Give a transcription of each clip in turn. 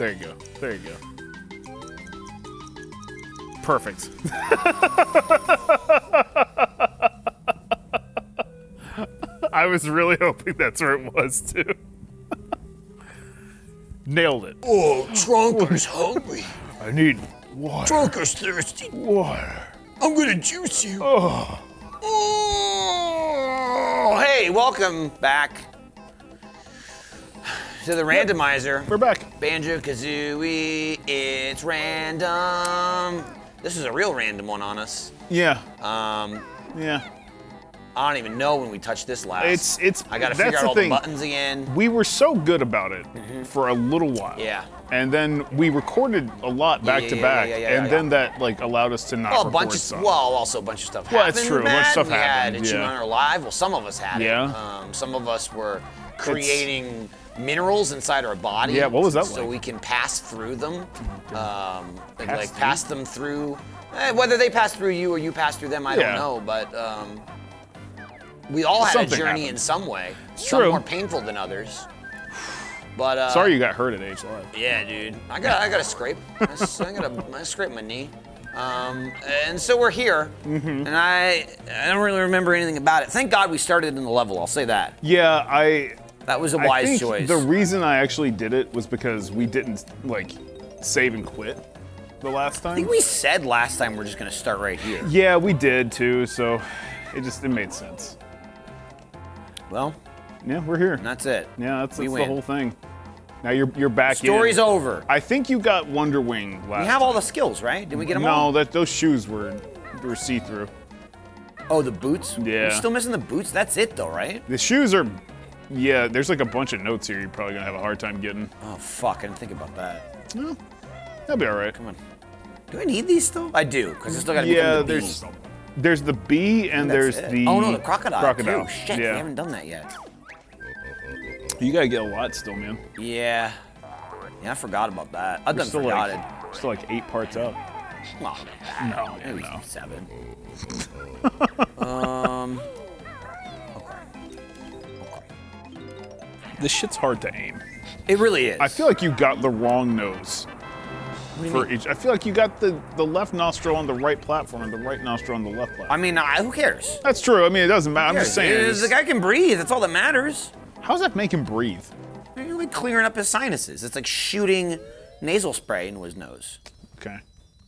There you go. There you go. Perfect. I was really hoping that's where it was too. Nailed it. Oh, Trunker's hungry. I need water. Trunker's thirsty. Water. I'm gonna juice you. Oh. Oh, hey, welcome back to the randomizer. We're back. Banjo Kazooie, it's random. This is a real random one on us. Yeah. Um, Yeah. I don't even know when we touched this last. It's it's. I gotta figure out the all thing. the buttons again. We were so good about it for a little while. Yeah. And then we recorded a lot back yeah, to yeah, back, yeah, yeah, and yeah, then that like allowed us to not Well, a bunch of some. well, also a bunch of stuff Well, it's true. A bunch of stuff we happened, had Achievement yeah. Hunter Live. Well, some of us had Yeah. it. Um, some of us were creating minerals inside our body. Yeah, what was that So like? we can pass through them. Um, Pass like through? pass them through. eh, whether they pass through you or you pass through them, I Yeah. don't know. But um, we all had Something a journey happened. in some way. Some true. more painful than others. But uh, Sorry you got hurt at age live. yeah, dude. I got I got a scrape. I, I got a I scraped my knee. Um, and so we're here, Mm-hmm. and I I don't really remember anything about it. Thank God we started in the level. I'll say that. Yeah, I. That was a wise think choice. the reason I actually did it was because we didn't like save and quit the last time. I think we said last time we're just gonna start right here. yeah, we did too. So it just it made sense. Well, Yeah, we're here. that's it. yeah, that's, we that's the win. whole thing. Now you're you're back Story's in. over. I think you got Wonder Wing last. We have all the skills, right? Did we get them no, all? that those shoes were were see through. Oh, the boots. Yeah. We're still missing the boots. That's it, though, right? The shoes are. Yeah, there's like a bunch of notes here. You're probably gonna have a hard time getting. Oh fuck! I didn't think about that. No, That'll be all right. Come on. Do I need these still? I do, because I still gotta Yeah, the there's bee. there's the bee and there's it. the oh no, the crocodile. crocodile. Too. Shit, yeah, we haven't done that yet. you gotta get a lot still, man. Yeah. Yeah, I forgot about that. I've done still forgotten. like still like eight parts up. Well, No, maybe no. seven. um. This shit's hard to aim. It really is. I feel like you got the wrong nose What do you for mean? each. I feel like you got the the left nostril on the right platform and the right nostril on the left platform. I mean, I, who cares? That's true. I mean, it doesn't matter. I'm just saying. It's- it's- The guy can breathe. That's all that matters. How does that make him breathe? You're like clearing up his sinuses. It's like shooting nasal spray into his nose. Okay.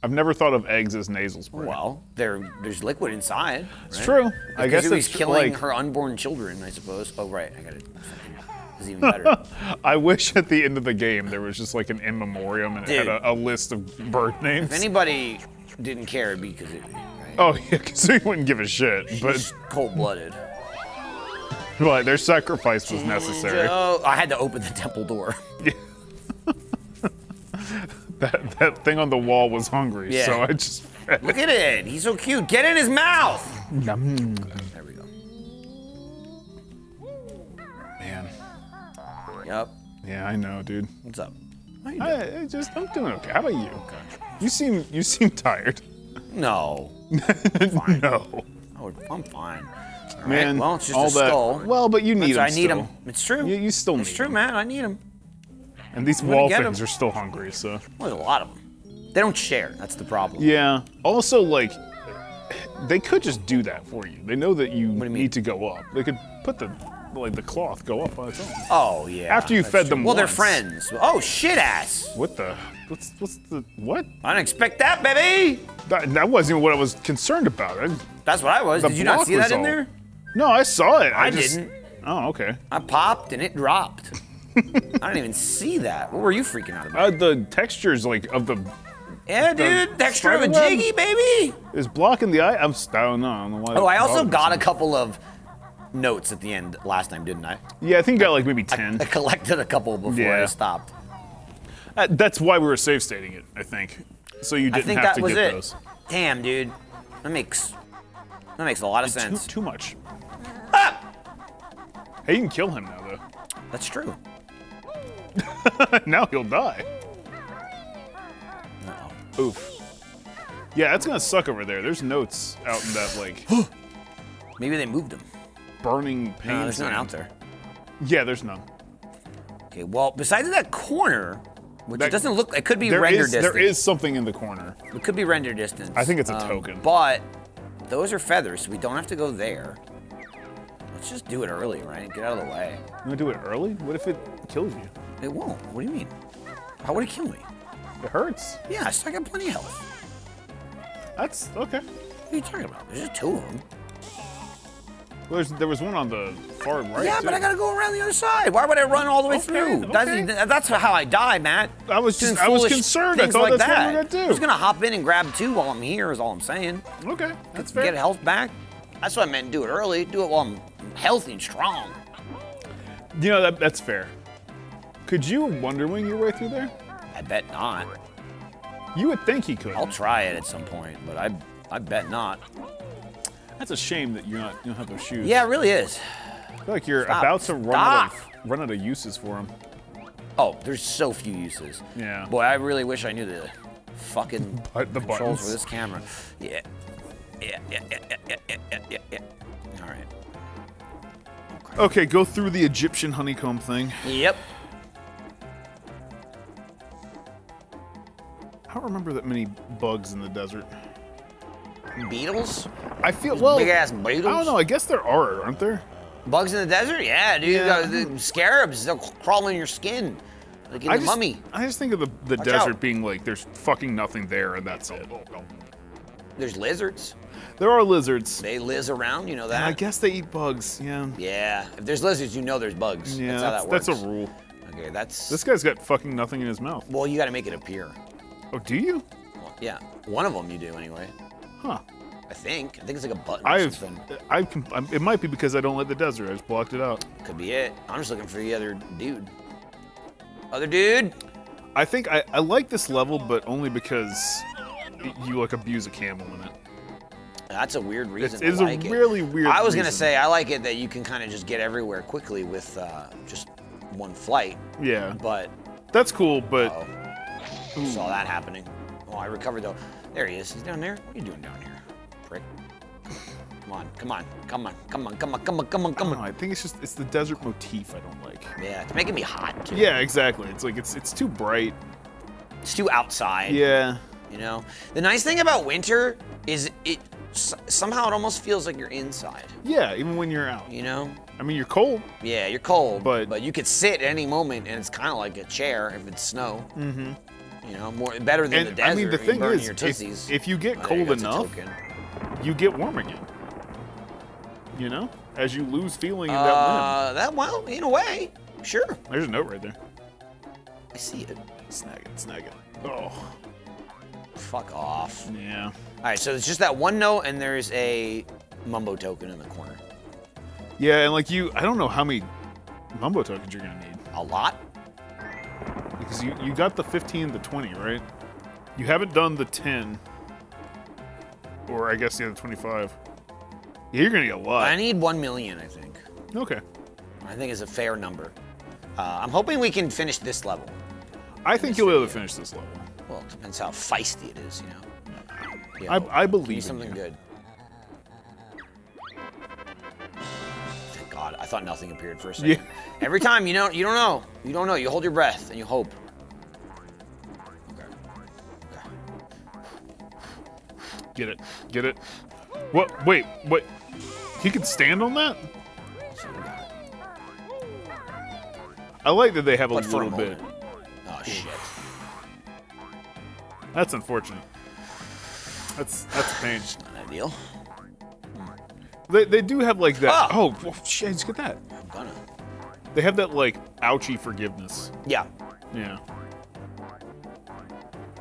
I've never thought of eggs as nasal spray. Well, there, there's liquid inside. it's right? true. I guess he's killing like, her unborn children, I suppose. Oh right, I got it. It's even better. I wish at the end of the game there was just like an in memoriam and it had a, a list of bird names. if anybody didn't care, it'd be because it, right? Oh yeah, because he wouldn't give a shit. But It's cold-blooded. but their sacrifice was necessary. Oh, I had to open the temple door. That that thing on the wall was hungry, Yeah. so I just Look at it. He's so cute. Get in his mouth. Yep. yeah, I know, dude. What's up? How you doing? I, I just I'm doing okay. How about you? Okay. You seem you seem tired. No. no, Oh, I'm fine. All right. man. Well, it's just all a that. skull. Well, but you need them. I need them. It's true. You, you still It's need true, 'em. man. I need them. And these gonna wall things are still hungry, so. Well, there's a lot of them. They don't share. That's the problem. Yeah. Also, like, they could just do that for you. They know that you, do you mean? need to go up. They could put the like the cloth go up on its own. Oh yeah. After you fed true. them Well, they're friends. Oh shit ass. What the? What's what's the what? I didn't expect that, baby. That, that wasn't even what I was concerned about. I, That's what I was. Did you not see that in all- there? no, I saw it. I, I just- didn't. Oh, okay. I popped and it dropped. I didn't even see that. What were you freaking out about? Uh, the textures like of the yeah, dude. Texture of a jiggy, baby. is blocking the eye. I'm I don't know. I don't know why. Oh, I also got a couple of notes at the end last time, didn't I? Yeah, I think you got like maybe ten. I collected a couple before I stopped. Uh, that's why we were save stating it. I think. So you didn't think have that to was get it. those. Damn, dude. That makes that makes a lot of Too, sense. too much. Ah! Hey, you can kill him now, though. That's true. now he'll die. Oof. Yeah, that's gonna suck over there. There's notes out in that like Maybe they moved him. Burning pain. No, there's none out there. Yeah, there's none. Okay, well, besides that corner, Which That- it doesn't look. It could be There render is, distance. there is something in the corner. It could be render distance. Um, I think it's a token. But those are feathers, so we don't have to go there. Let's just do it early, right? Get out of the way. You want to do it early? What if it kills you? It won't. What do you mean? How would it kill me? It hurts. Yeah, I still got plenty of health. That's okay. What are you talking about? There's just two of them. Well, there was one on the far right. yeah, too. but I gotta go around the other side. Why would I run all the way Okay, through? okay. That's, that's how I die, Matt. I was just- I was concerned. I things thought like that's what that. we were gonna do. I was gonna hop in and grab two while I'm here. Is all I'm saying. Okay, that's fair. Get health back. That's what I meant. Do it early. Do it while I'm healthy and strong. You know that that's fair. Could you Wonder Wing your way through there? I bet not. You would think he could. I'll try it at some point, but I I bet not. That's a shame that you're not you don't have those shoes. Yeah, it really is. I feel like you're Stop. about to run out, of, run out of uses for them. Oh, there's so few uses. Yeah. Boy, I really wish I knew the fucking but the controls buttons. for this camera. Yeah. Yeah, yeah, yeah, yeah, yeah, yeah, yeah, yeah. All right. Okay. okay, go through the Egyptian honeycomb thing. Yep. I don't remember that many bugs in the desert. Beetles? I feel well. big ass beetles. I don't know. I guess there are, aren't there? Bugs in the desert? Yeah, dude. Yeah. Uh, the scarabs, they'll crawl in your skin. Like in I the just, mummy. I just think of the, the Watch desert out. being like there's fucking nothing there and that's it. There's lizards. There are lizards. They liz around, you know that? I guess they eat bugs. Yeah. Yeah. If there's lizards, you know there's bugs. Yeah, that's how that works. that's a rule. Okay, that's. This guy's got fucking nothing in his mouth. Well, you got to make it appear. Oh, do you? Well, yeah, one of them you do anyway. Huh. I think. I think it's like a button or I've, something. I've, I'm- it might be because I don't like the desert. I just blocked it out. Could be it. I'm just looking for the other dude. Other dude? I think I, I like this level, but only because you like abuse a camel in it. That's a weird reason. It's- it's to a like it. really weird I was gonna say I like it that you can kind of just get everywhere quickly with uh, just one flight, Yeah, but that's cool, but oh, saw that happening. Oh, I recovered though. There he is. He's down there. What are you doing down here, prick? Come on, come on, come on, come on, come on, come on, come on, come on. I think it's just it's the desert motif I don't like. Yeah, it's making me hot too. Yeah, exactly. It's like it's it's too bright. It's too outside. Yeah. You know, the nice thing about winter is it somehow it almost feels like you're inside. Yeah, even when you're out. You know, I mean, you're cold. yeah, you're cold, But- but you could sit at any moment, and it's kind of like a chair if it's snow. Mm-hmm. You know, more better than And, the desert. I mean, the thing is, if, if you get Oh, you cold a enough, you get warm again. You know, as you lose feeling in that Uh, that well, in a way, sure. There's a note right there. I see it. Snag it, snag it. Oh, Fuck off. yeah. All right, so it's just that one note, and there's a mumbo token in the corner. Yeah, and like you, I don't know how many mumbo tokens you're gonna need A lot. Because you you got the 15 to 20, right? You haven't done the 10, or I guess the other 25. Yeah, you're gonna get a lot. I need one million, I think. Okay. I think is a fair number. Uh, I'm hoping we can finish this level. I think you'll be able to finish this level. Well, it depends how feisty it is, you know. Yeah, I- I believe in something good. Thought nothing appeared for a second. Yeah. Every time, you know, you don't know, you don't know. You hold your breath and you hope. Okay. Okay. Get it. Get it. What? Wait. What? He can stand on that? So we got it. I like that they have a But a little bit. Oh shit. That's unfortunate. That's that's a pain. Not ideal. They, they do have like that. Oh, well, shit! Just get that. I'm gonna. They have that like ouchie forgiveness. Yeah. Yeah.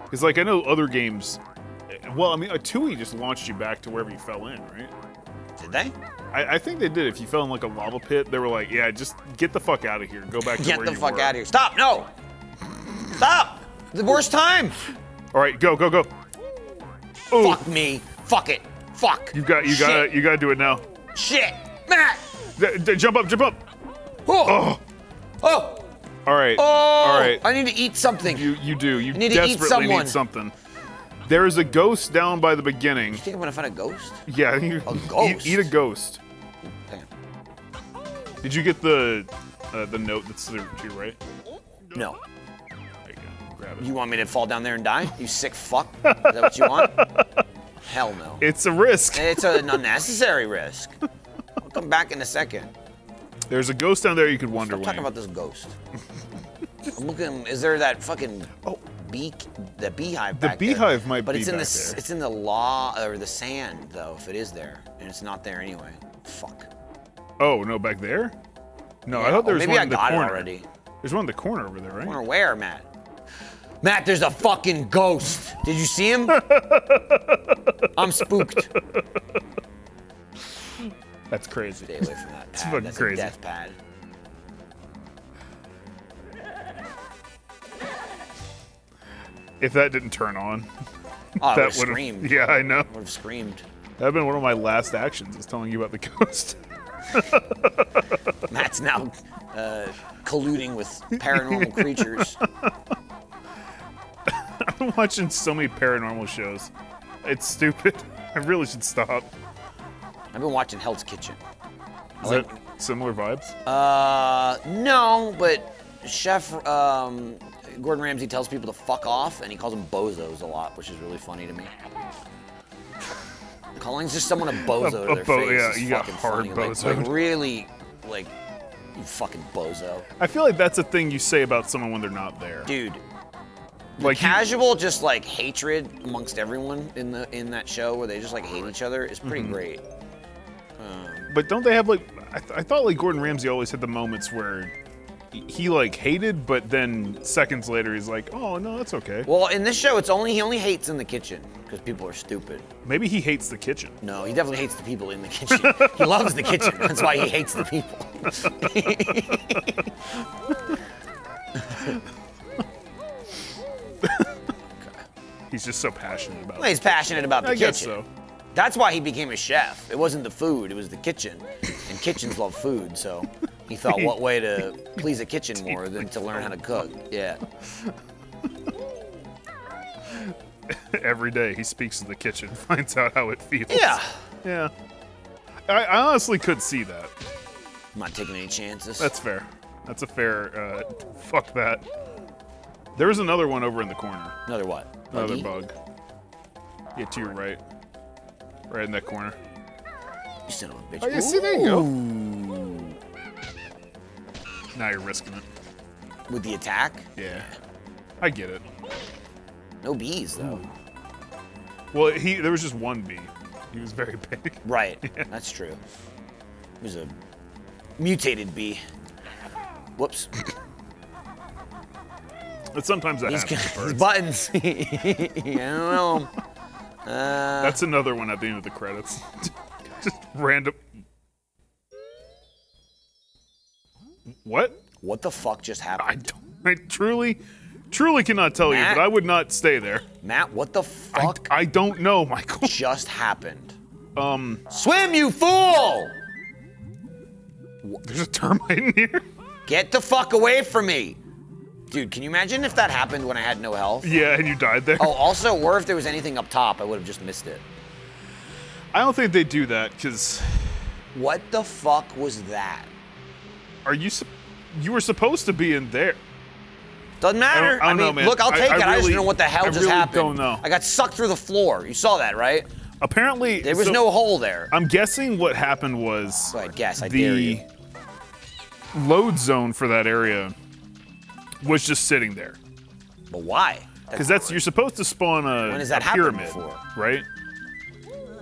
Because like I know other games. Eh, well, I mean, a Tooie just launched you back to wherever you fell in, right? Did they? I, I think they did. If you fell in like a lava pit, they were like, "Yeah, just get the fuck out of here. Go back to Get where the you fuck were." out of here. Stop! No! Stop! The worst time! All right, go, go, go. Oh, Fuck me. Fuck it. Fuck. you got, you got, you got to do it now. Shit! Matt! D- d- jump up, jump up. Oh! Oh, Oh! all right, Oh! all right. I need to eat something. You, you do. You need to eat desperately someone. need something. There is a ghost down by the beginning. You think I'm gonna find a ghost? Yeah, you A eat- ghost? Eat, a ghost. Hang Did you get the uh, the note that's to your right? No. There you go. at it. You want me to fall down there and die? You sick fuck? Is that what you want? Hell no. It's a risk. It's an unnecessary risk. I'll come back in a second. There's a ghost down there you could wonder I'm talking about this ghost. I'm looking. Is there that fucking Oh. beak? The beehive. The back there? beehive might but be it's in the there. it's in the law or the sand though. If it is there, and it's not there anyway. Fuck. Oh no, back there? No, I thought there was maybe one I in the got corner. it already. There's one in the corner over there, right? Corner where, Matt? Matt, there's a fucking ghost. Did you see him? I'm spooked. That's crazy. Stay away from that pad. fucking That's crazy. a death pad. If that didn't turn on, Oh, that would have screamed. have. Yeah, I know. Would have screamed. That'd been one of my last actions is telling you about the ghost. Matt's now uh, colluding with paranormal creatures. Been watching so many paranormal shows. It's stupid. I really should stop. I've been watching Hell's Kitchen. Is that similar vibes? Uh, no, but Chef um, Gordon Ramsay tells people to fuck off, and he calls them bozos a lot, which is really funny to me. Calling just someone a bozo A- to their bo- face yeah, is you got fucking hard funny. Like, like really, like you fucking bozo, I feel like that's a thing you say about someone when they're not there. dude. Like Casual, just like hatred amongst everyone in the in that show, where they just like hate each other, is pretty Mm-hmm. great. Um, But don't they have like? I, th- I thought like Gordon Ramsay always had the moments where he, he like hated, but then seconds later he's like, "Oh no, that's okay." well, in this show, it's only he only hates in the kitchen because people are stupid. Maybe he hates the kitchen. No, he definitely hates the people in the kitchen. he loves the kitchen. That's why he hates the people. He's just so passionate about. Well, he's passionate about the I kitchen. guess so. That's why he became a chef. It wasn't the food, it was the kitchen. And kitchens love food, so he thought what way to please a kitchen more than to learn how to cook. Yeah. Every day he speaks to the kitchen, finds out how it feels. Yeah. Yeah. I, I honestly could see that. I'm not taking any chances. That's fair. That's a fair. Uh, fuck that. There was another one over in the corner. Another what? Another Buggy? bug. Yeah, to your right. Right in that corner. You son of a bitch. Oh, yeah, see, there you go. Now you're risking it. With the attack? Yeah. I get it. No bees, though. Well, he there was just one bee. He was very big. Right. That's true. It was a mutated bee. Whoops. But sometimes that These, happens to these birds. buttons. I don't know. Uh, That's another one at the end of the credits. just random. What? what the fuck just I happened? don't. I truly, truly cannot tell Matt? you, but I would not stay there. Matt, what the I, fuck I don't know, Michael. just happened? Um, Swim, you fool! there's a termite in here. Get the fuck away from me! Dude, can you imagine if that happened when I had no health? Yeah, and you died there. Oh, also, or if there was anything up top, I would have just missed it. I don't think they do that because What the fuck was that? are you? You were supposed to be in there. Doesn't matter. I don't know, mean, man. look, I'll take I it. I just don't know what the hell I just really happened. don't know. I got sucked through the floor. You saw that, right? Apparently, There was so- no hole there. I'm guessing what happened was So I guess I dare the load zone for that area was just sitting there But why? because that's you're supposed to spawn a, When that a pyramid, before? right?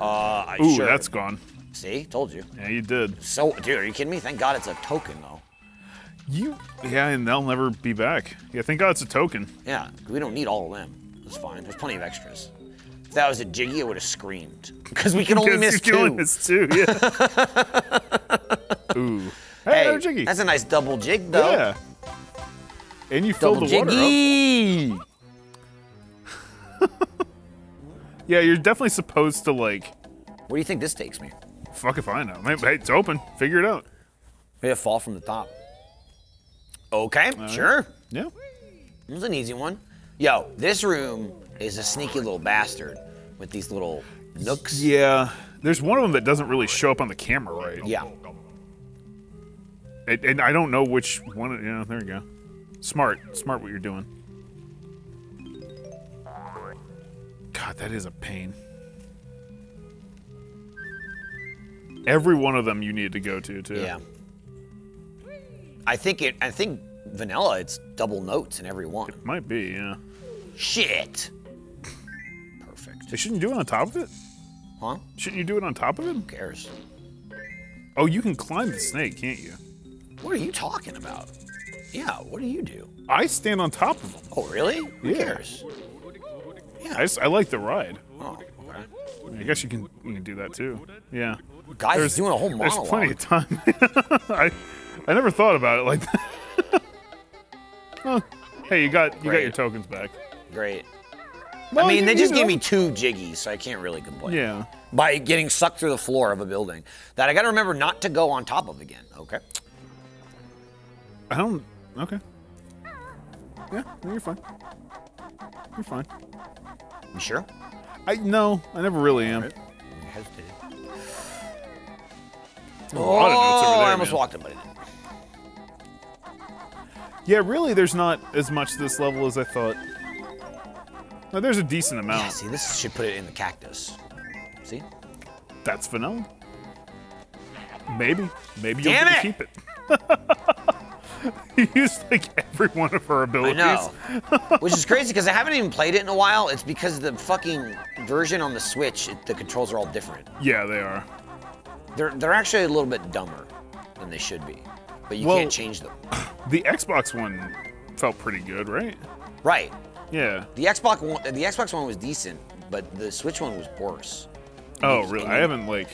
Uh, I Ooh, that's gone. See, told you. Yeah, you did. So, dude, are you kidding me? Thank God it's a token, though. You, yeah, and they'll never be back. Yeah, thank God it's a token. Yeah, we don't need all of them. That's fine. There's plenty of extras. If that was a Jiggy, I would have screamed. Because we can only miss can only two. miss two. Yeah. Ooh. Hey, Hey, jiggy. that's a nice double jig, though. yeah. And you filled Double the water up. Yeah, you're definitely supposed to like. Where do you think this takes me? Fuck if I know. Hey, it's open. Figure it out. A fall from the top. Okay, sure. Yeah. It was an easy one. Yo, this room is a sneaky little bastard with these little nooks. Yeah. There's one of them that doesn't really show up on the camera, right? Yeah. And, and I don't know which one. Yeah, there you go. Smart. Smart what you're doing. God, that is a pain. Every one of them you need to go to too. Yeah. I think it. I think vanilla. It's double notes in every one. It might be, yeah. Shit. Perfect. They shouldn't do it on top of it? Huh? Shouldn't you do it on top of it? Who cares? Oh, you can climb the snake, can't you? What are you talking about? Yeah. What do you do? I stand on top of them. Oh, really? Who Yeah. cares? I, just, I like the ride. Oh, okay. I guess you can you can do that too. Yeah. Guys There's doing a whole There's plenty of time. I I never thought about it like that. Huh. Oh, hey, you got you got your tokens back. Great. Well, I mean, you- they you just know. gave me two jiggies, so I can't really complain. Yeah. By getting sucked through the floor of a building that I got to remember not to go on top of again. Okay. I don't. Okay. Yeah, no, you're fine. You're fine. You sure? I no, I never really am. You hesitated. A lot of over Oh, there, I almost man. walked it, but Yeah, really, there's not as much this level as I thought. No, there's a decent amount. Yeah, see, this should put it in the cactus. See? That's vanilla. Maybe. Maybe you'll Damn to it! keep it. used like every one of her abilities. I know. Which is crazy because I haven't even played it in a while. It's because the fucking version on the Switch, it, the controls are all different. Yeah, they are. They're they're actually a little bit dumber than they should be, but you Well- can't change them. The Xbox one felt pretty good, right? Right. Yeah. The Xbox one, the Xbox one was decent, but the Switch one was worse. Oh, really? I haven't like,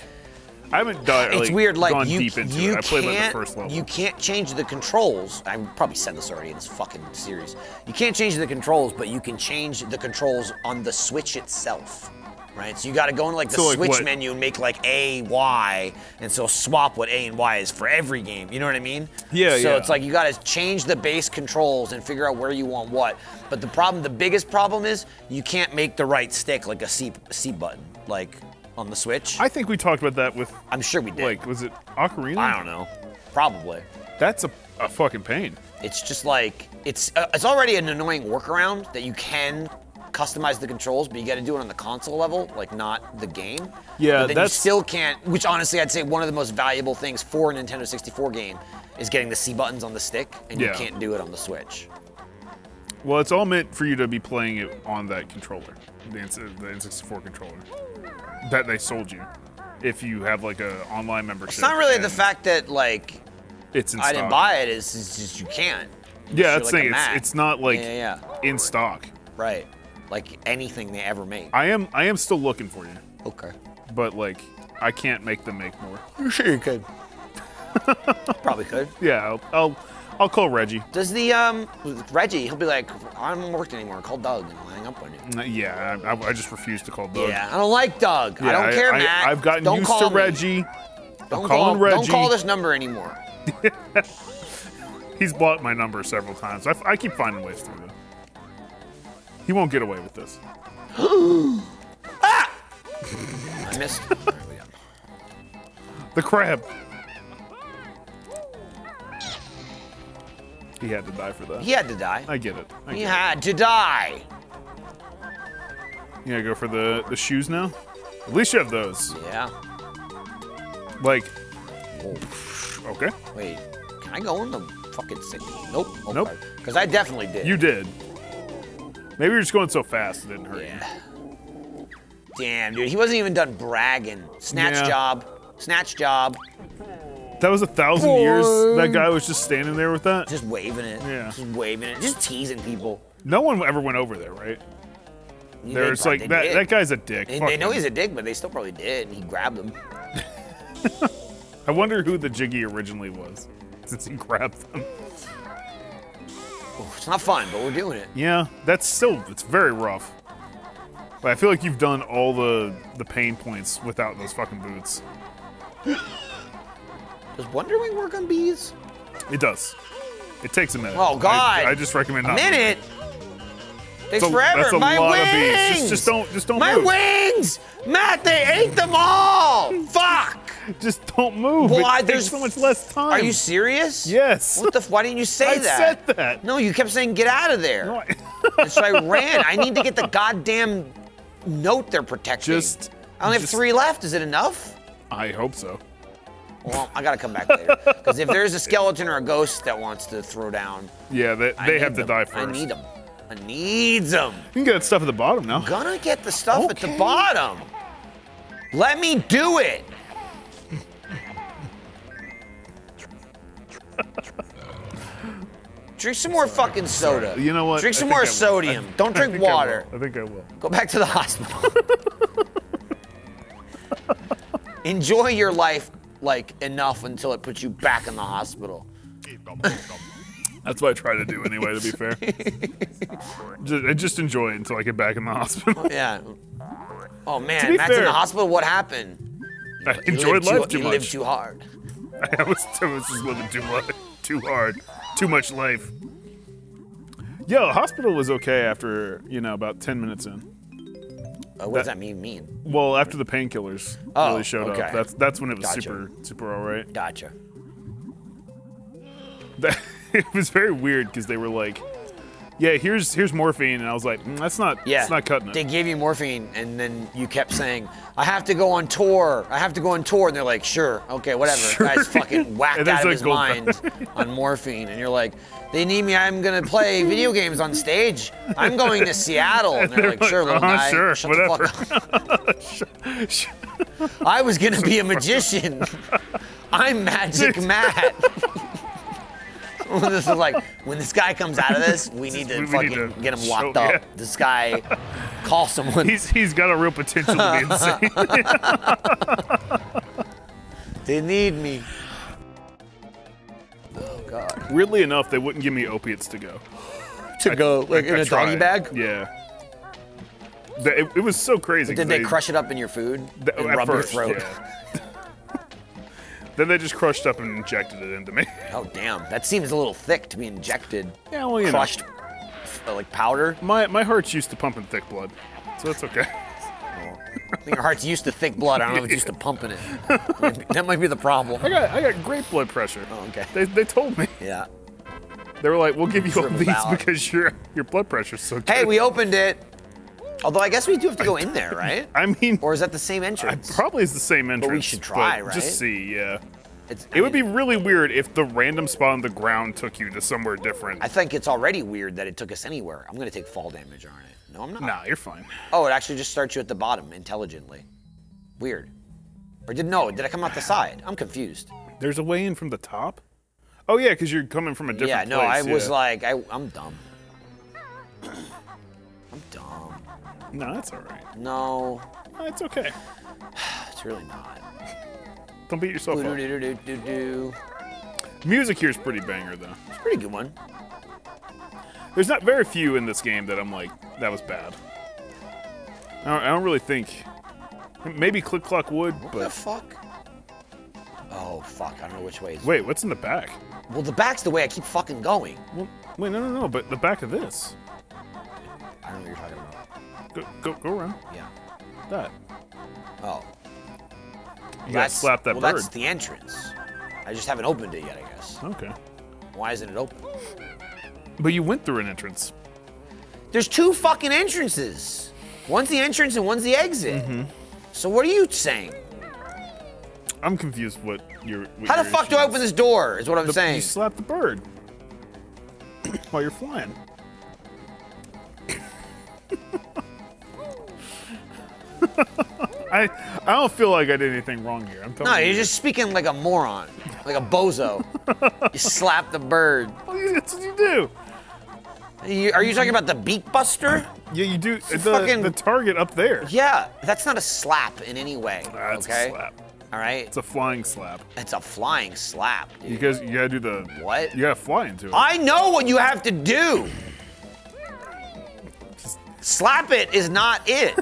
I haven't done. It's weird, like gone you, deep into you it. I played like the can't first level. you can't change the controls. I probably said this already in this fucking series. You can't change the controls, but you can change the controls on the Switch itself. Right, so you got to go into like the So, like, Switch what? menu and make like A, Y, and so swap what A and Y is for every game. You know what I mean? Yeah, So yeah. it's like you got to change the base controls and figure out where you want what. But the problem, the biggest problem is you can't make the right stick like a C C button, like on the Switch. I think we talked about that with I'm sure we did. like, was it Ocarina? I don't know. Probably. That's a, a fucking pain. It's just like it's uh, it's already an annoying workaround that you can customize the controls, but you got to do it on the console level, like not the game. Yeah, but then that's- you still can't. Which honestly, I'd say one of the most valuable things for a Nintendo 64 game is getting the C buttons on the stick, and you can't do it on the Switch. Well, it's all meant for you to be playing it on that controller, the, the N64 controller that they sold you. If you have like a online membership, It's not really the fact that like it's in I didn't buy it. It's, it's just you can't. Yeah, that's like saying it's, it's not like Yeah, yeah, in stock. Right. Like anything they ever made. I am I am still looking for you, Okay. but like I can't make them make more. You sure you could? Probably could. Yeah, I'll I'll, I'll call Reggie. Does the um Reggie? He'll be like, I don't work anymore. Call Doug and I'll hang up on you. Yeah, I, I- I just refuse to call Doug. Yeah, I don't like Doug. Yeah, I don't care, I, Matt. I've gotten don't used to me. Reggie. Don't call, Reggie. Don't call this number anymore. He's bought my number several times. I, I keep finding ways through. He won't get away with this. ah! I missed. Alright, we got- The crab. He had to die for that. he had to die. I get it. I He get had to die. it. You gotta go for the the shoes now. At least you have those. Yeah. Like, Oh, okay, wait. Can I go in the fucking city? Nope. Okay. Nope. Because I definitely did. you did. Maybe you're just going so fast it didn't hurt you. Yeah. Damn, dude. He wasn't even done bragging. Snatch Yeah. job. Snatch job. That was a thousand years. That guy was just standing there with that. Just waving it. Yeah. Just waving it. Just teasing people. No one ever went over there, right? They There's like that. did. That guy's a dick. They, they know him. he's a dick, but they still probably did. And he grabbed them. I wonder who the Jiggy originally was, since he grabbed them. It's not fun, but we're doing it. Yeah, that's still it's very rough. But I feel like you've done all the the pain points without those fucking boots. Does Wonder Wing work on bees? It does. It takes a minute. Oh God! I, I just recommend a not. minute. Takes a- forever. that's a My lot wings. of bees. Just- just don't- just don't My move. My wings, Matt. They ate them all. Fuck. Just don't move. Well, it I- there's- so much less time. Are you serious? Yes. What the? Why didn't you say I that? said that. No, you kept saying get out of there. No, I- so I ran. I need to get the goddamn note they're protecting? Just- I only have three left. Is it enough? I hope so. Well, I gotta come back later. Because if there's a skeleton or a ghost that wants to throw down, Yeah, they, I they have to die first. I need them. I need them. You can get stuff at the bottom now. Gonna get the stuff at the bottom. Let me do it. Drink some more fucking soda. You know what? Drink some more sodium. I- Don't drink I water. I think I will. Go back to the hospital. Enjoy your life like enough until it puts you back in the hospital. That's what I try to do anyway. To be fair, just, I just enjoy it until I get back in the hospital. Yeah. Oh man, Matt's in the hospital. What happened? I enjoyed life too he much. lived too hard. I was, I was just living too much, too hard, too much life. Yo, hospital was okay after you know about ten minutes in. Uh, what does that mean? Mean? Well, after the painkillers Oh, really showed okay. up, that's that's when it was Gotcha. super super all right. Gotcha. That, it was very weird because they were like, "Yeah, here's here's morphine," and I was like, mm, "That's not Yeah. that's not cutting it." They gave you morphine, and then you kept saying, "I have to go on tour. I have to go on tour." And they're like, "Sure, okay, whatever." Sure. Guy's fucking whacked out of like his mind on morphine, and you're like, "They need me. I'm gonna play video games on stage. I'm going to Seattle." And they're like, "Sure, little Uh-huh, guy. sure, shut the fuck up." I was gonna be a magician. I'm Magic Matt. this is like when this guy comes out of this, we need to We- fucking need to get him show- locked up. yeah. This guy, call someone. he's he's got a real potential to be insane. They need me. God. Weirdly enough, they wouldn't give me opiates to go. To go like in I a doggy bag. Yeah. The- it, it was so crazy. Did they crush it up in your food the- and rub first, your throat? yeah. then they just crushed up and injected it into me. Oh damn, that seems a little thick to be injected. Yeah, well, you know. crushed, uh, like powder. My my heart's used to pumping thick blood, so it's okay. I think your heart's used to thick blood. I don't know if it's used to pumping it. That might be the problem. I got I got great blood pressure. Oh, okay. They, they told me Yeah. they were like, we'll give you all these because your your blood pressure's so good. Hey, we opened it. Although I guess we do have to go in there, right? I mean, Or is that the same I entrance? probably is the same entrance. But We should try, right? Just see, yeah. It's, It would be really weird if the random spot on the ground took you to somewhere different. I think it's already weird that it took us anywhere. I'm gonna take fall damage, aren't I? No, I'm not. nah, you're fine. Oh, it actually just starts you at the bottom intelligently. Weird. Or did no? Did I come out the side? I'm confused. There's a way in from the top. Oh yeah, because you're coming from a different yeah, no, place. I was like, I, I'm dumb. I'm dumb. no, that's all right. No, No, It's okay. it's really not. Don't beat yourself up. Doo-doo-doo-doo-doo. Music here is pretty banger though. It's a pretty good one. There's not very few in this game that I'm like that was bad. I don't, I don't really think. Maybe Click Clock would, What the fuck? Oh fuck! I don't know which way. Is. wait, what's in the back? Well, the back's the way I keep fucking going. Well, wait, no, no, no, but the back of this. I don't know what you're talking about. Go, go, go around. Yeah. That. Oh. You gotta slap that well, bird. that's the entrance. I just haven't opened it yet, I guess. Okay. Why isn't it open? But you went through an entrance. There's two fucking entrances. One's the entrance and one's the exit. Mm-hmm. So what are you saying? I'm confused what you're. What How the fuck do I open this door? Is what I'm The- saying. You slap the bird while you're flying. I I don't feel like I did anything wrong here. I'm telling No, you. you're just speaking like a moron, like a bozo. you slap the bird. That's what you do. You- are you talking about the beak buster? Yeah, you do. The, fucking- the target up there. Yeah, that's not a slap in any way. That's okay. a slap. All right. It's a flying slap. It's a flying slap, dude. Because you gotta do the. What? You gotta fly into it. I know what you have to do. Slap it is not it.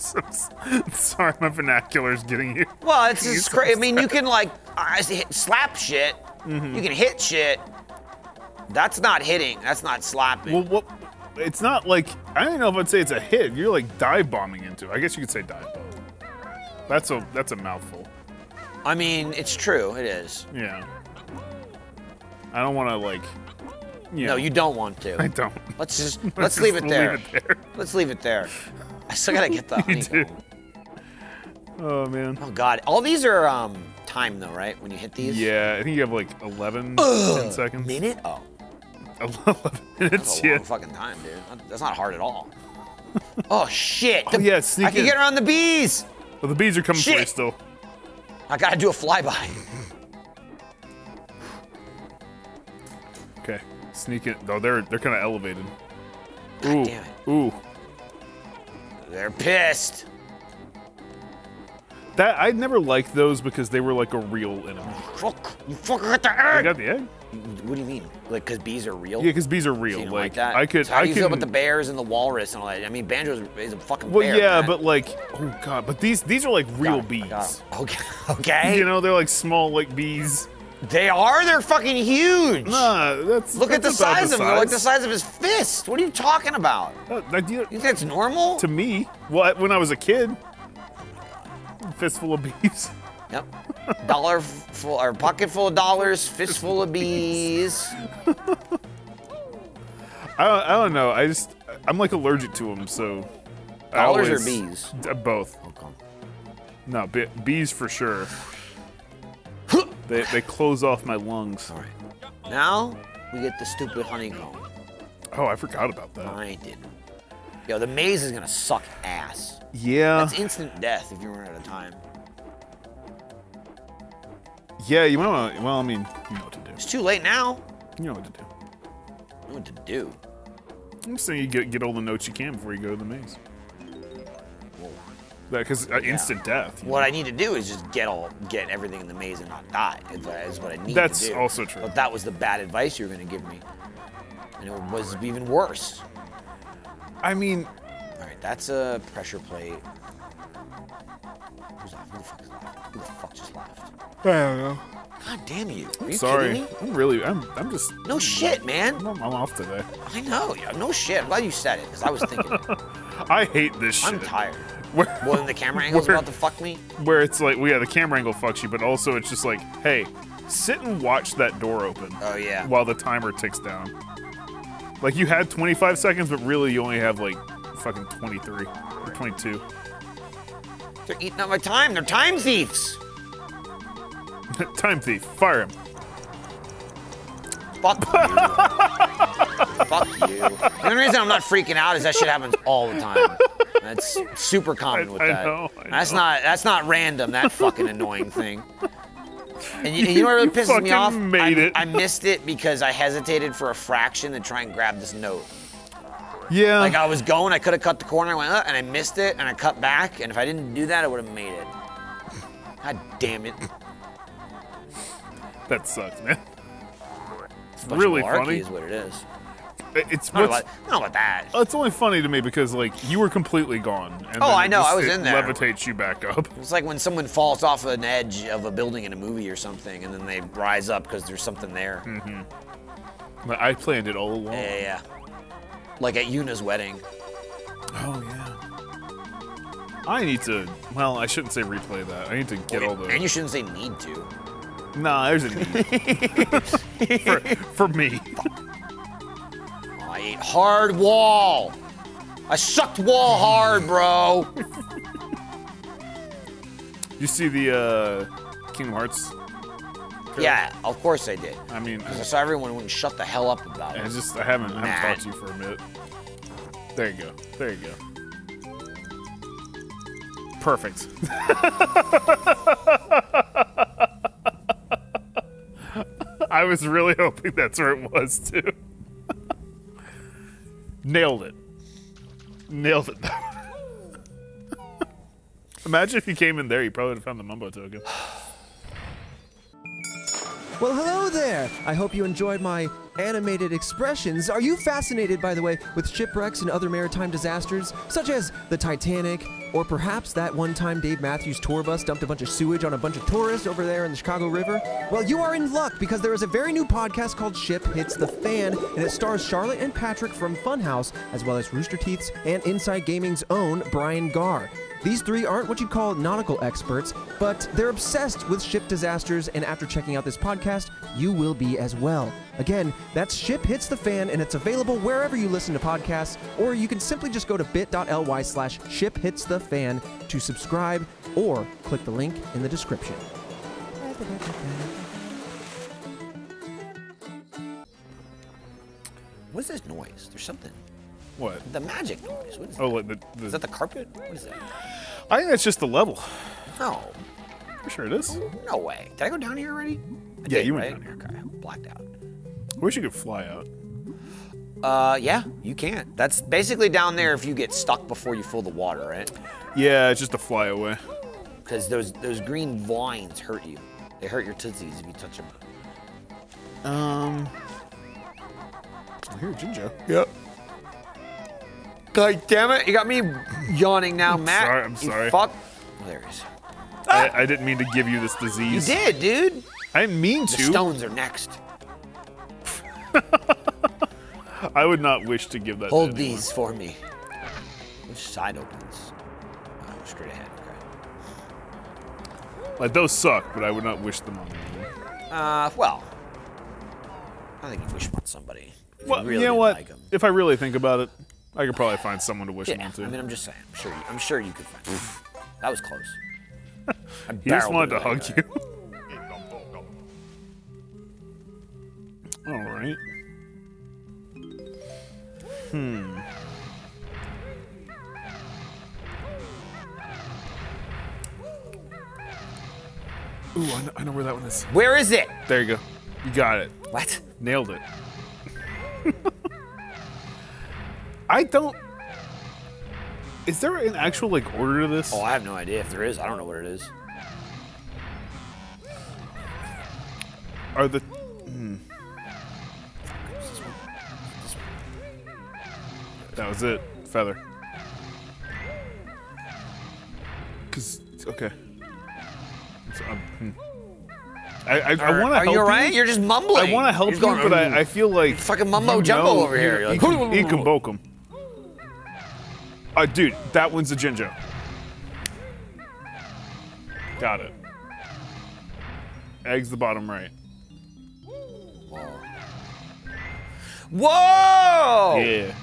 Sorry, my vernacular's getting you. Well, it's just crazy. I mean, you can like uh, slap shit. Mm-hmm. You can hit shit. That's not hitting. That's not slapping. Well, what? It's not like I don't know if I'd say it's a hit. You're like dive bombing into. it. I guess you could say dive bomb. That's a that's a mouthful. I mean, it's true. It is. Yeah. I don't want to like. Yeah. No, you don't want to. I don't. Let's just let's, Let's leave just it there. leave it there. Let's leave it there. I still gotta get the You honeycomb. Oh man. Oh god, all these are um timed though, right? When you hit these. Yeah, I think you have like 11, 10 seconds. Minute? Oh, 11 minutes. that's a Yeah. fucking time, dude. That's not hard at all. oh shit! Oh, yeah, I can in. get around the bees. Well, the bees are coming for you Shit. still. I gotta do a flyby. Okay, sneak it. Though they're they're kind of elevated. Ooh, damn it. ooh. They're pissed. That I never liked those because they were like a real enemy. Fuck! You fucker got the I egg. got the egg. What do you mean? Like, cause bees are real? Yeah, because bees are So real. you like, like, that? I could. So how do you can. feel about the bears and the walrus and all that? I mean, Banjo is a fucking well, bear. yeah, man. but like, oh god, but these these are like real 'em, I got Okay. Okay. You know, they're like small like bees. They are. They're fucking huge. Nah, that's Look at the that's size of them. They're like the size of his fist. What are you talking about? Uh, that- you- You think that's normal? to me, well, I- when I was a kid, fistful of bees. Yep. Dollar full or pocket full of dollars, fistful of bees. I don't, I don't know. I just I'm like allergic to them, so. Dollars or bees? Both. Okay. No, be, bees for sure. They they close off my lungs. All right. Now we get the stupid honeycomb. Oh, I forgot about that. I didn't. Yo, the maze is gonna suck ass. Yeah, That's instant death if you run out of time. yeah. You know, well, I mean, you know what to do. It's too late now. You know what to do. I know what to do. I'm saying you get get all the notes you can before you go to the maze. Because uh, instant death. What know? I need to do is just get all get everything in the maze and not die. Is what- is what I need That's to do. also true. But that was the bad advice you were gonna give me. And it was even worse. I mean, that's a pressure plate. Who's left? Who the fuck is left? Who the fuck just left? I don't know. God damn you! Are you Sorry, kidding me? I'm really, I'm, I'm just, No shit, man. I'm, I'm off today. I know. Yeah, no shit. I'm glad you said it because I was thinking. I hate this shit. I'm tired. Where, Well, then the camera angle's where- about to fuck me. where it's like, well, yeah, the camera angle fucks you, but also it's just like, hey, sit and watch that door open. Oh, yeah. While the timer ticks down. Like you had 25 seconds, but really you only have like fucking 23 or 22. They're eating up my time. They're time thieves. Time thief, fire him. Fuck you. Fuck you. The only reason I'm not freaking out is that shit happens all the time. That's super common I- with I that. know, I That's know. not that's not random. That fucking annoying thing. And you, you know what really You pisses me off? made I, it. I missed it because I hesitated for a fraction to try and grab this note. Yeah. Like I was going, I could have cut the corner, I went, uh, and I missed it, and I cut back. And if I didn't do that, I would have made it. God damn it! that sucks, man. It's Really funny. Is what it is. It's Not about, not about that. it's only funny to me because like you were completely gone. And Oh, I know, just- I was in there. Levitates you back up. It's like when someone falls off an edge of a building in a movie or something, and then they rise up because there's something there. But I planned it all along. Yeah, yeah. Like at Yuna's wedding. Oh yeah. I need to. Well, I shouldn't say replay that. I need to get all the. And you shouldn't say need to. Nah, there's a need for, for me. Oh, I ate hard wall. I sucked wall hard, bro. You see the uh, Kingdom Hearts? Yeah, of course I did. I mean, Because I saw everyone wouldn't shut the hell up about it. I just I haven't I haven't talked to you for a minute. There you go. There you go. Perfect. I was really hoping that's where it was too. Nailed it. Nailed it. Imagine if you came in there, you probably would have found the mumbo token. Well, hello there! I hope you enjoyed my animated expressions. Are you fascinated, by the way, with shipwrecks and other maritime disasters, such as the Titanic, or perhaps that one time Dave Matthews tour bus dumped a bunch of sewage on a bunch of tourists over there in the Chicago River? Well, you are in luck because there is a very new podcast called Ship Hits the Fan, and it stars Charlotte and Patrick from Funhouse, as well as Rooster Teeth's and Inside Gaming's own Brian Gaar. These three aren't what you'd call nautical experts, but they're obsessed with ship disasters, and after checking out this podcast, you will be as well. Again, that's Ship Hits the Fan, and it's available wherever you listen to podcasts, or you can simply just go to bit.ly slash ship hits the fan to subscribe, or click the link in the description. What's this noise? There's something. What? The magic noise. What is Oh, that? like the, the, Is that the carpet? What is that? I think that's just the level. No. For sure it is. No way. Did I go down here already? I Yeah, did, you went right? down here. Okay, I'm blacked out. I wish you could fly out. Uh, yeah, you can. That's basically down there if you get stuck before you fill the water, right? Yeah, it's just a fly away. Because those those green vines hurt you. They hurt your tootsies if you touch them. Um. I hear Jinjo. Yep. God damn it! You got me yawning now, Matt. sorry, I'm sorry. Fuck. Oh, there he is. I, I didn't mean to give you this disease. You did, dude. I didn't mean The to. stones are next. I would not wish to give that. to Hold anyone. these for me. Which side opens? Oh, straight ahead. Okay. Like those suck, but I would not wish them on anyone. Uh, well, I think you wish them on somebody. Well, you really you know what? Like. If I really think about it, I could probably find someone to wish Yeah, on to. I mean, I'm just saying. I'm sure. You, I'm sure you could find. that was close. I he just wanted to hug guy. you. All right. Hmm. Ooh, I know, I know where that one is. Where is it? There you go. You got it. What? Nailed it. I don't. Is there an actual like order to this? Oh, I have no idea if there is. I don't know what it is. Are the hmm. That was it. Feather. Cause okay. So, um, hmm. I I, I Are, want to are help you alright? You're just mumbling. I want to help you, going, but I, I feel like fucking mumbo you jumbo over here. You, You're like, can, you can boke him. Uh, dude, that one's a Jinjo. Got it. Eggs the bottom right. Whoa! Yeah.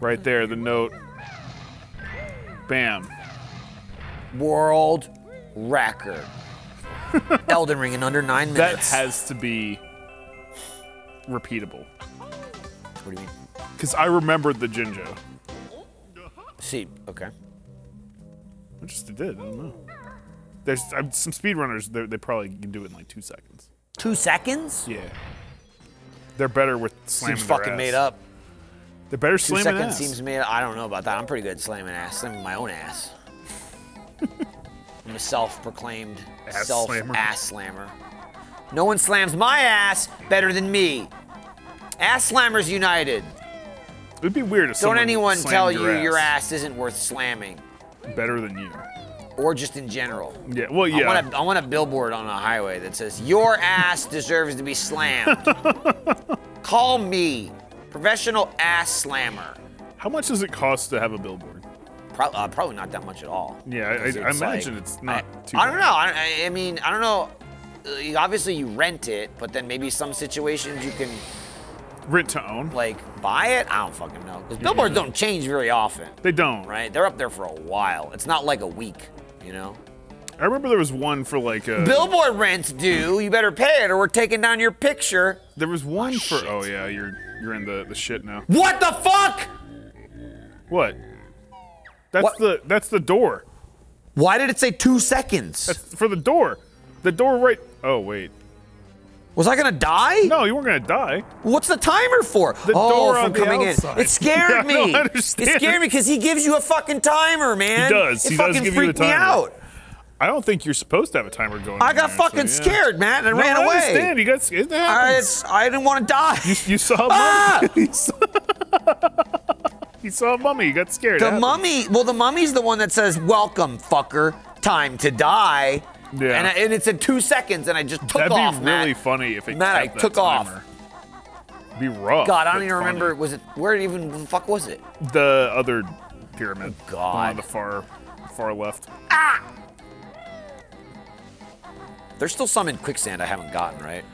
Right there, the note. Bam. World record. Elden Ring in under nine minutes. That minutes. has to be repeatable. What do you mean? Because I remembered the Jinjo. See, okay. I just did. I don't know. There's uh, some speedrunners. They they probably can do it in like two seconds. Two seconds? Yeah. They're better with slamming Seems fucking ass. made up. They're better Two slamming seconds ass. seems made. I don't know about that. I'm pretty good at slamming ass. Slamming my own ass. I'm a self-proclaimed Ass self slammer. ass slammer. No one slams my ass better than me. Ass Slammers United. It'd be weird if Don't anyone tell you your ass isn't worth slamming, better than you. or just in general. Yeah. Well, yeah. I want, a, I want a billboard on a highway that says, Your ass deserves to be slammed. Call me, professional ass slammer. How much does it cost to have a billboard? Pro- uh, probably not that much at all. Yeah, I- I- I imagine it's not I, too I don't know. I, I- I mean, I don't know. Uh, Obviously, you rent it, but then maybe some situations you can Rent to own? like buy it. I don't fucking know. Because billboards don't change very often, They don't. right? They're up there for a while. It's not like a week, you know. I remember there was one for like a. Billboard rents due. You better pay it, or we're taking down your picture. There was one oh, for. shit. Oh yeah, you're you're in the the shit now. What the fuck? What? That's What? the that's the door. Why did it say two seconds? That's for the door. The door right. Oh wait. Was I gonna die? No, you weren't gonna die. What's the timer for? The oh, door from on the coming outside. in. It scared Yeah, I me. don't understand. It scared me because he gives you a fucking timer, man. He does. It He does fucking give you freaked the me out. I don't think you're supposed to have a timer going. I got there, fucking so, yeah. scared, man, and No, ran I away. understand. You got. It I. I didn't want to die. You, you saw a Ah! mummy. you, saw, you saw a mummy. You got scared. The mummy. Well, the mummy's the one that says, "Welcome, fucker. Time to die." Yeah. And, I, and it's in two seconds, and I just took That'd off, be really Matt. funny if it Matt, I took off. Be rough. God, I don't even funny. remember. Was it where even the fuck was it? the other pyramid. The one God. on the far, far left. Ah! There's still some in quicksand I haven't gotten, right?